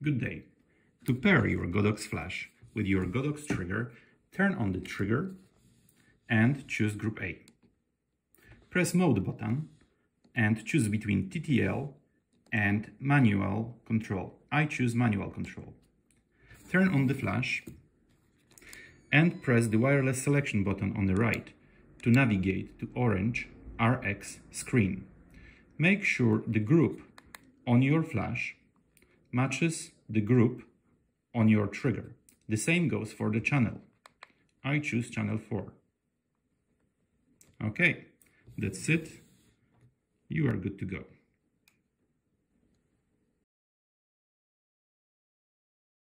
Good day. To pair your Godox flash with your Godox trigger, turn on the trigger and choose Group A. Press Mode button and choose between TTL and Manual Control. I choose Manual Control. Turn on the flash and press the wireless selection button on the right to navigate to orange RX screen. Make sure the group on your flash matches the group on your trigger. The same goes for the channel. I choose channel 4. Okay, that's it. You are good to go.